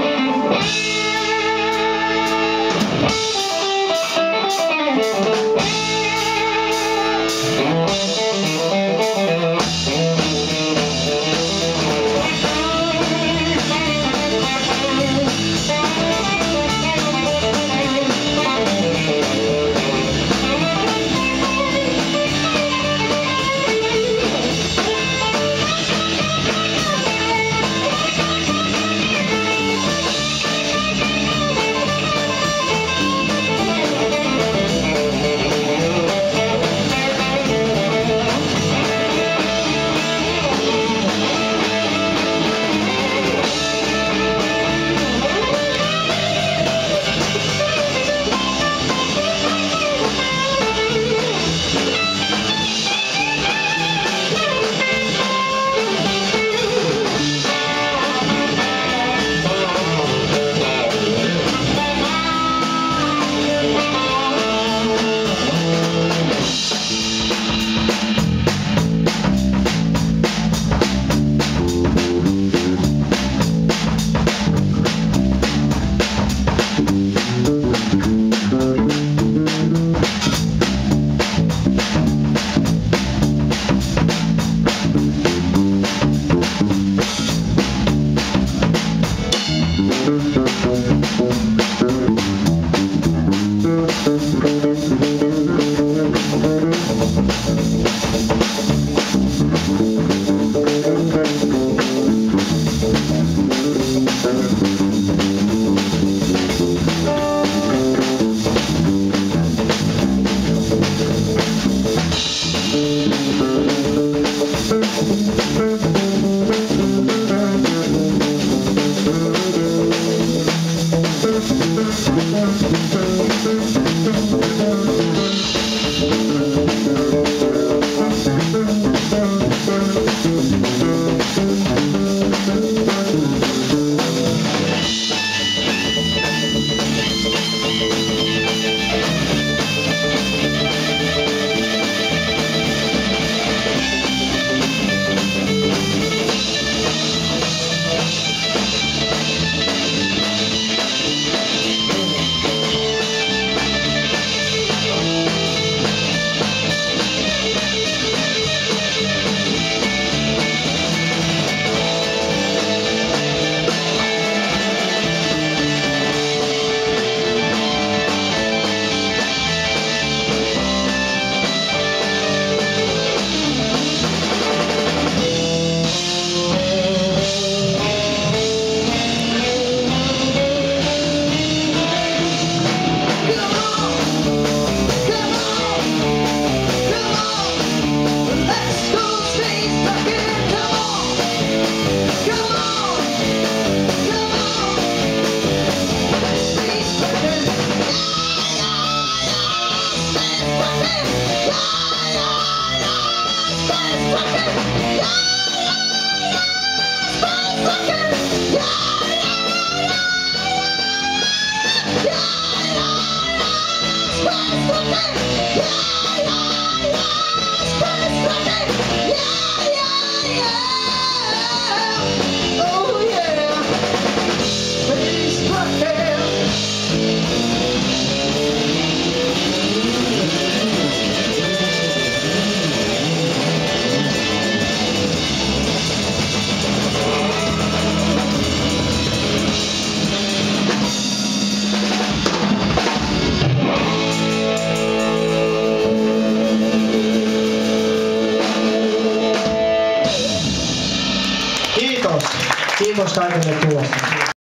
Thank you. Yeah, yeah, yeah. estarem aqui.